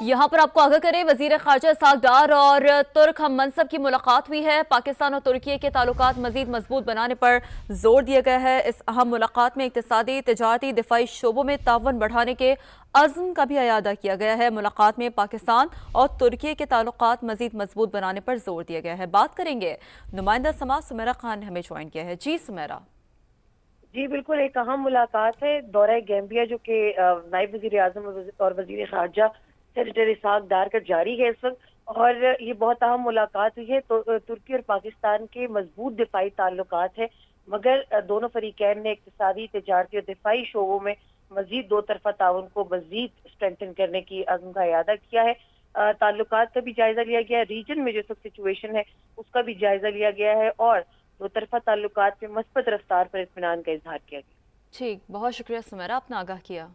यहाँ पर आपको आगाह करें, वज़ीर खारजा सागदार और तुर्क हम मनसब की मुलाकात हुई है। पाकिस्तान और तुर्की के ताल्लुक मजीद मज़बूत बनाने पर ज़ोर दिया गया है। इस अहम मुलाकात में इकतदी तजारती, दिफाई शोबों में तावन बढ़ाने के अज़म का भी अदा किया गया है। मुलाकात में पाकिस्तान और तुर्की के ताल्लुक मजीद मज़बूत बनाने पर ज़ोर दिया गया है। बात करेंगे, नुमाइंदा समाज सुमेरा खान ने हमें ज्वाइन किया है। जी सुमेरा। जी, बिल्कुल, एक अहम मुलाकात है। दौरा गैम्बिया, जो कि नायब वजी अजम और वज़ीर खारजा सेक्रेटरी सागदार का जारी है इस वक्त, और ये बहुत अहम मुलाकात हुई है। तो तुर्की और पाकिस्तान के मज़बूत दिफाई ताल्लुक है, मगर दोनों फरीकैन ने इकतदी तजारती और दिफाई शोबों में मजीद दो तरफा ताउन को मजीद स्ट्रेंथन करने की अजम का अदा किया है। ताल्लुक का भी जायजा लिया गया है। रीजन में जो सब सिचुएशन है, उसका भी जायजा लिया गया है और दो तरफा ताल्लुक में मस्बत रफ्तार पर इतमान का इजहार किया गया। ठीक, बहुत शुक्रिया सुमेरा, आपने आगाह किया।